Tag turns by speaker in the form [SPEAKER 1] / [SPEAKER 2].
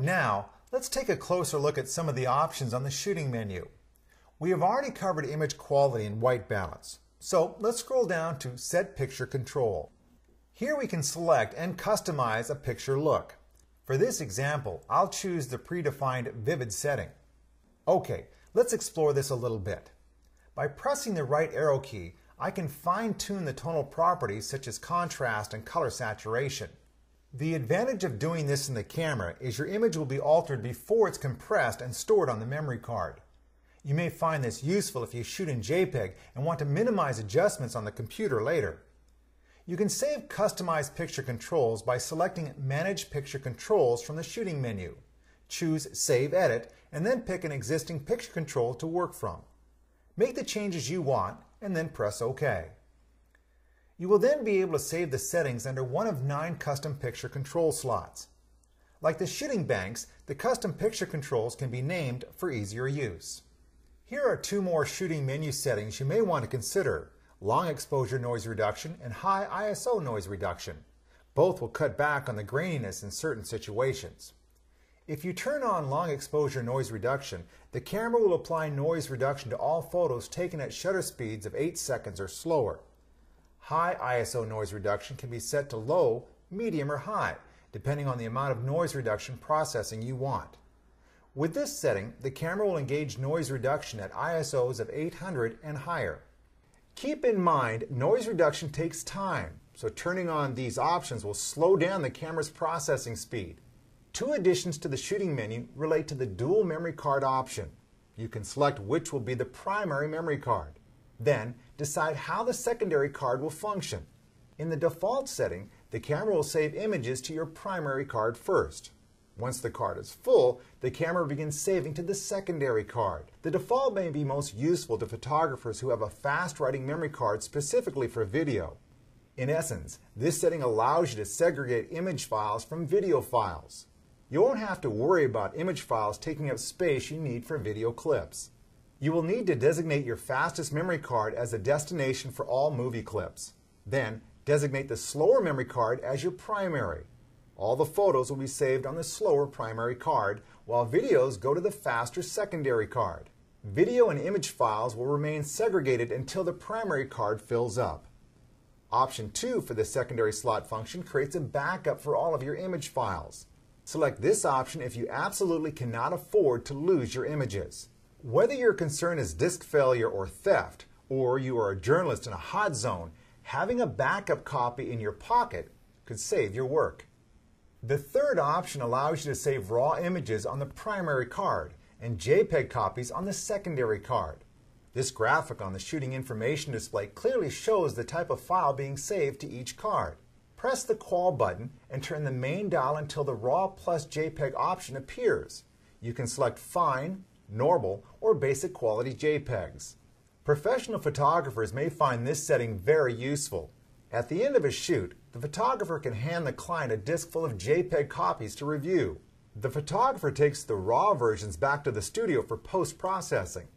[SPEAKER 1] Now, let's take a closer look at some of the options on the shooting menu. We have already covered image quality and white balance, so let's scroll down to Set Picture Control. Here we can select and customize a picture look. For this example, I'll choose the predefined Vivid setting. Okay, let's explore this a little bit. By pressing the right arrow key, I can fine-tune the tonal properties such as contrast and color saturation. The advantage of doing this in the camera is your image will be altered before it's compressed and stored on the memory card. You may find this useful if you shoot in JPEG and want to minimize adjustments on the computer later. You can save customized picture controls by selecting Manage Picture Controls from the shooting menu. Choose Save Edit and then pick an existing picture control to work from. Make the changes you want and then press OK. You will then be able to save the settings under one of nine custom picture control slots. Like the shooting banks, the custom picture controls can be named for easier use. Here are two more shooting menu settings you may want to consider, long exposure noise reduction and high ISO noise reduction. Both will cut back on the graininess in certain situations. If you turn on long exposure noise reduction, the camera will apply noise reduction to all photos taken at shutter speeds of 8 seconds or slower. High ISO noise reduction can be set to low, medium, or high, depending on the amount of noise reduction processing you want. With this setting, the camera will engage noise reduction at ISOs of 800 and higher. Keep in mind, noise reduction takes time, so turning on these options will slow down the camera's processing speed. Two additions to the shooting menu relate to the dual memory card option. You can select which will be the primary memory card. Then, decide how the secondary card will function. In the default setting, the camera will save images to your primary card first. Once the card is full, the camera begins saving to the secondary card. The default may be most useful to photographers who have a fast writing memory card specifically for video. In essence, this setting allows you to segregate image files from video files. You won't have to worry about image files taking up space you need for video clips. You will need to designate your fastest memory card as a destination for all movie clips. Then, designate the slower memory card as your primary. All the photos will be saved on the slower primary card, while videos go to the faster secondary card. Video and image files will remain segregated until the primary card fills up. Option 2 for the secondary slot function creates a backup for all of your image files. Select this option if you absolutely cannot afford to lose your images. Whether your concern is disk failure or theft, or you are a journalist in a hot zone, having a backup copy in your pocket could save your work. The third option allows you to save raw images on the primary card and JPEG copies on the secondary card. This graphic on the shooting information display clearly shows the type of file being saved to each card. Press the Qual button and turn the main dial until the RAW plus JPEG option appears. You can select Fine, normal, or basic quality JPEGs. Professional photographers may find this setting very useful. At the end of a shoot, the photographer can hand the client a disk full of JPEG copies to review. The photographer takes the RAW versions back to the studio for post-processing.